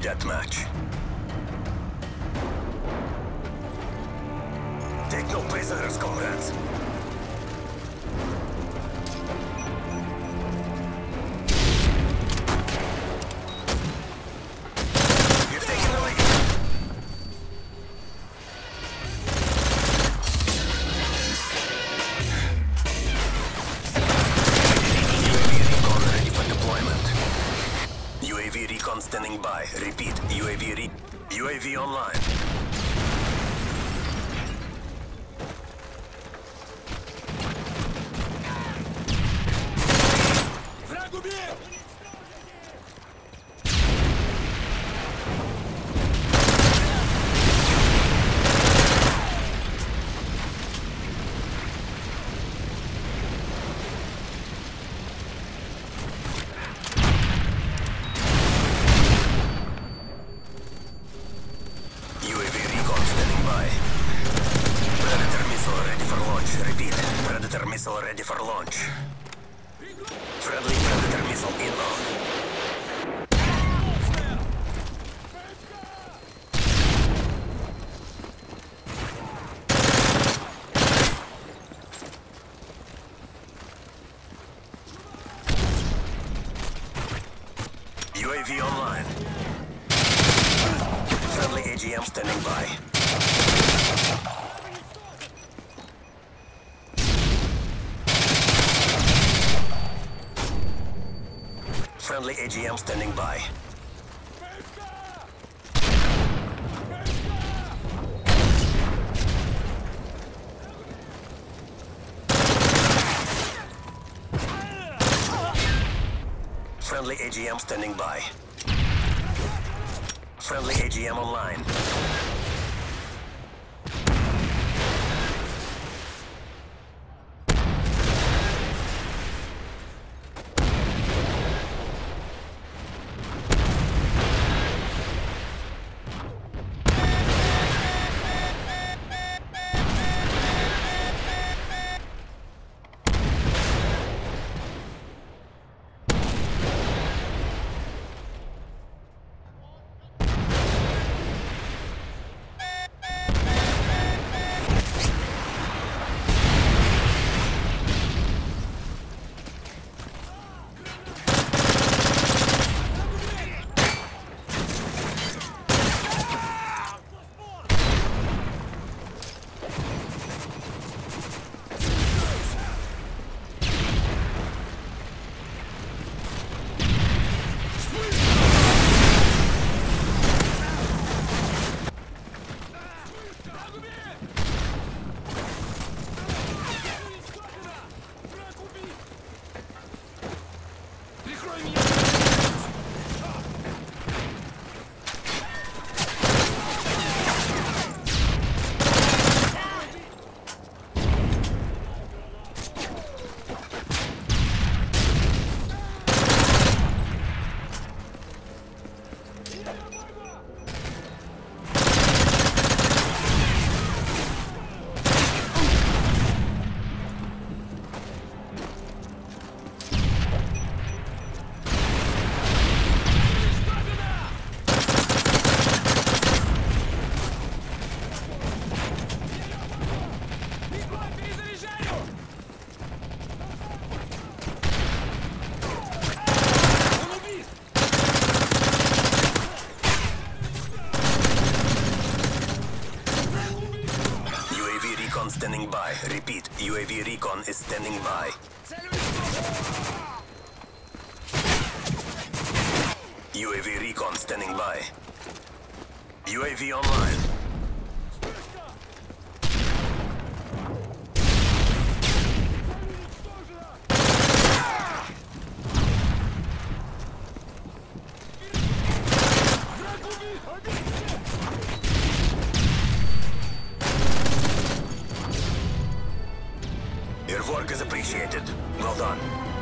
deathmatch. Take no prisoners, comrades. Standing by. Repeat, UAV re UAV online. Ready for launch. Friendly Predator missile inbound. UAV online. Friendly AGM standing by. Friendly AGM standing by. Friendly AGM standing by. Friendly AGM online. Standing by. Repeat, UAV recon is standing by. UAV recon standing by. UAV online. appreciated. Well done.